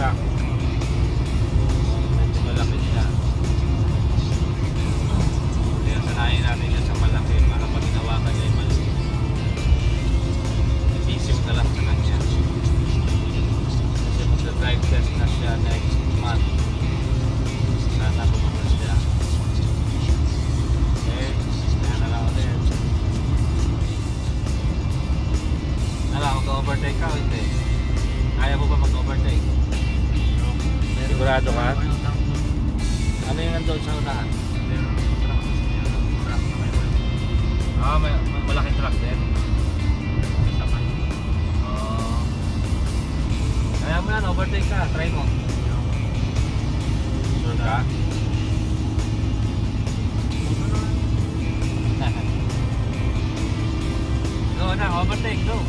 Yeah. may, may malaking truck din. Sama. Oh. Kaya mo yan, overtake ka. Try mo. Sure ka? Go na, overtake, go.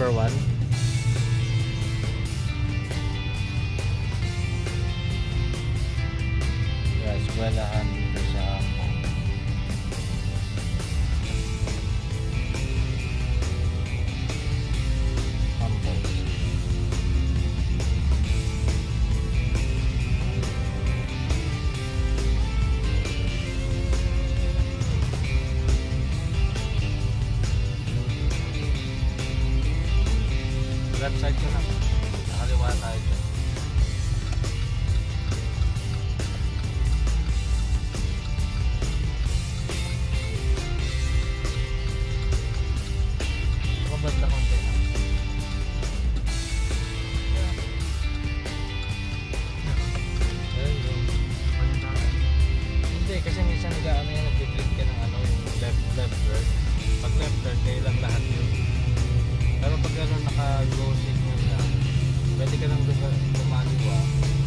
September 1. Left, left turn. Pag left turn, kayo lang lahat yun. Pero pag ano naka-go signal na, pwede ka nang dum- dumaliwa,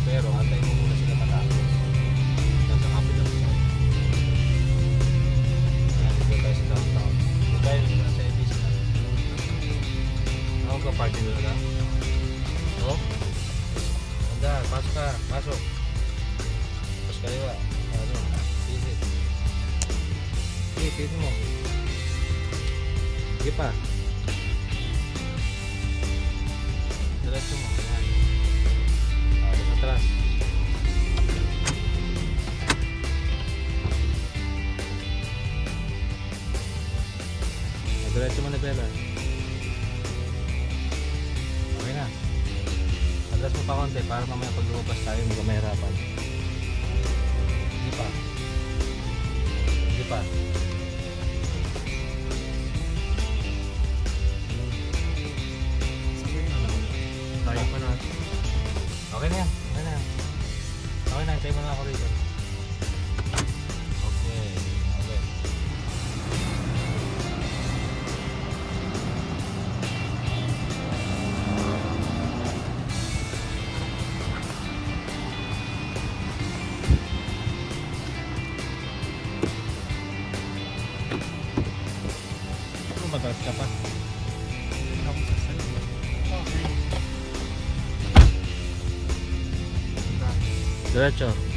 pero antay mo muna sila matapos. Nasa kapilang side. Dito tayo sa downtown. Dito tayo nasa Ebis na. Ako ka nila na? Oo? Anda, pasok ka, pasok. Tapos kaliwa. Pito mo. Sige pa. Diretso mo. Yan. Ah, doon atras. Ah, Diretso mo na pera. Okay na. Atras mo pa konti para mamaya pag lumabas tayo ka mahirapan. Hindi pa. Hindi pa. Diretso.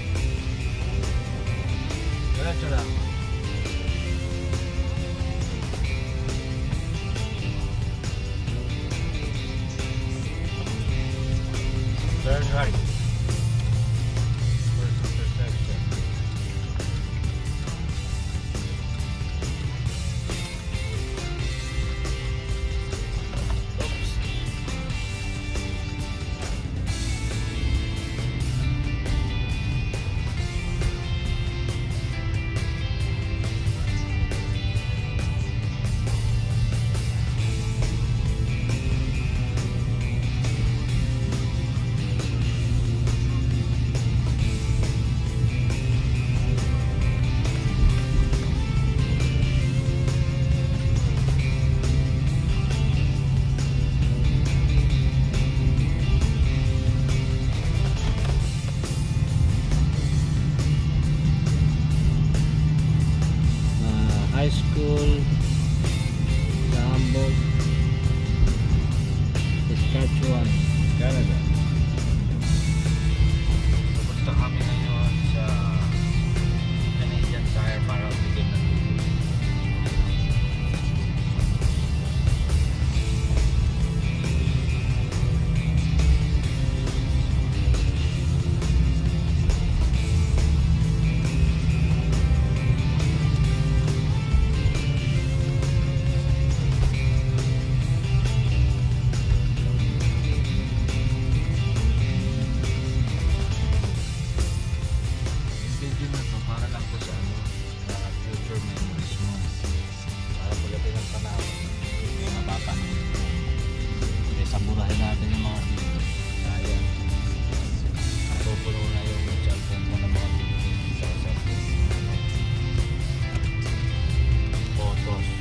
school, the Hamburg, Saskatchewan, Canada. What's the video na to para lang po sa ano uh, future memories mo. Para pagdating ng panahon hindi mapapanood kaya saburahin natin yung mga video. Kaya matupuno na yung content mo ng mga video sa content photos.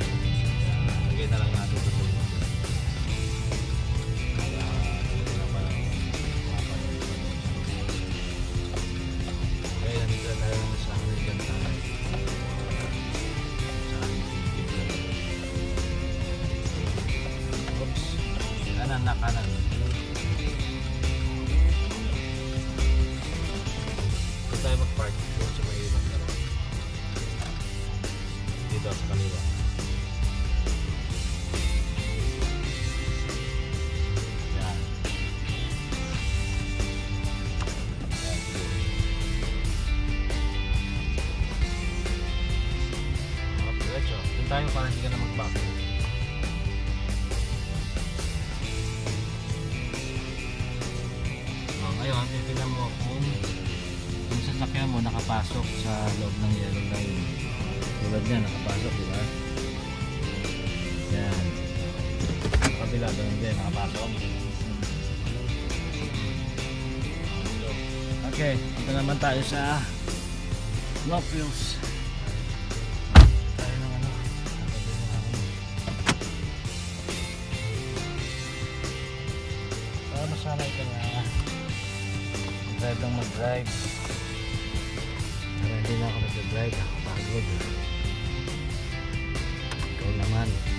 Sa kabila, doon din, nakapasok. Okay, ito naman tayo sa ako. Para masanay ka na drive lang mag-drive. Para hindi na ako nag-drive, nakapagod. Ikaw naman.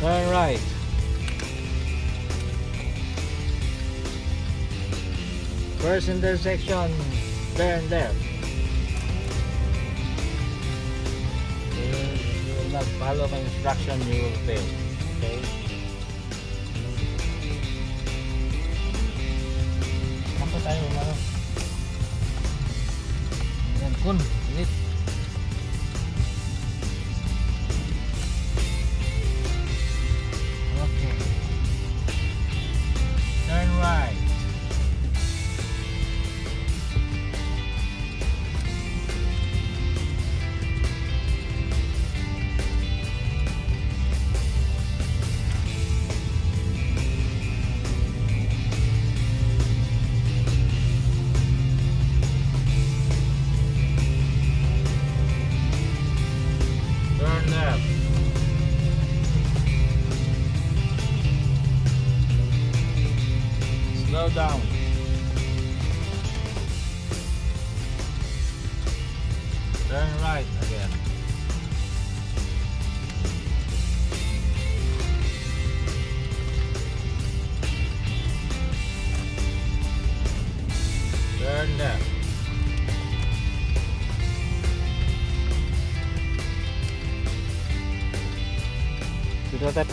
Turn right. First intersection, turn left. If you will not follow my instruction, you will fail. Okay? Ako tayo, ano? Yan, kun, init.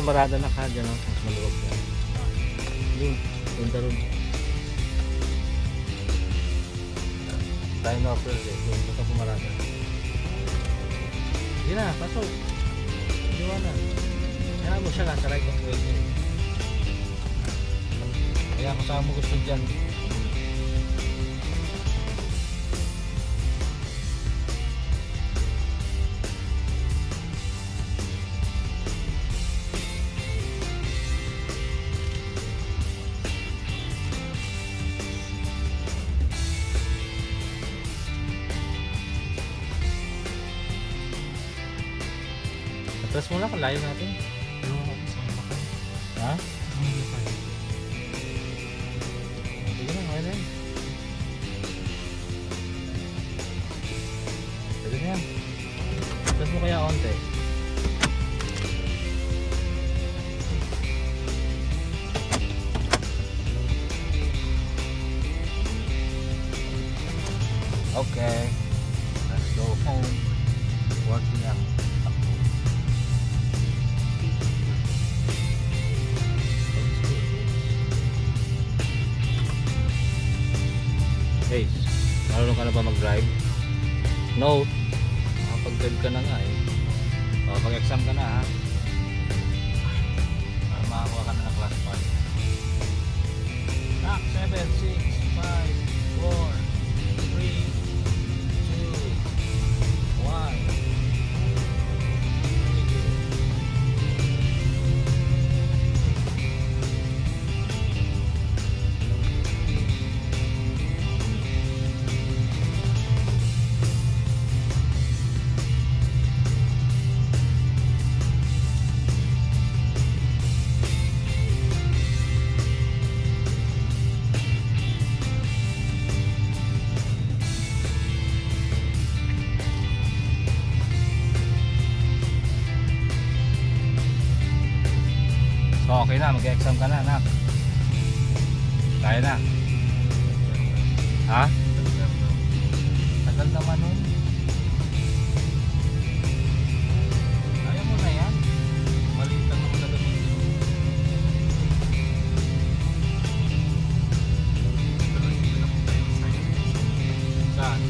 Dito na tayo pumarada na ka dyan, no? mas maluwag yan. Yun, punta ron. Tayo na offer eh, doon dito pumarada. Sige na, pasok. Iwa na. Kaya mo siya, nasa right of way. Kaya saan mo gusto dyan, atras mo lang, layo natin. Yung sa bakal. Ha? Yung bakal. Sige na, okay na yan. Pwede na yan. Atras mo kaya konti. Okay. No. Makapag-drive ka na nga eh. O, pag-exam ka na ha. Para makakuha ka na ng class 5. Knock 7, 6, 5, 4, 3, 2, 1. Okay na, mag-exam ka na, anak. Kaya na. Ha? Tagal naman nun. Kaya mo na yan. Maliit lang naman na. Saan?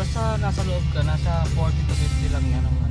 Basta nasa loob ka, nasa 40 to 50 lang yan ang.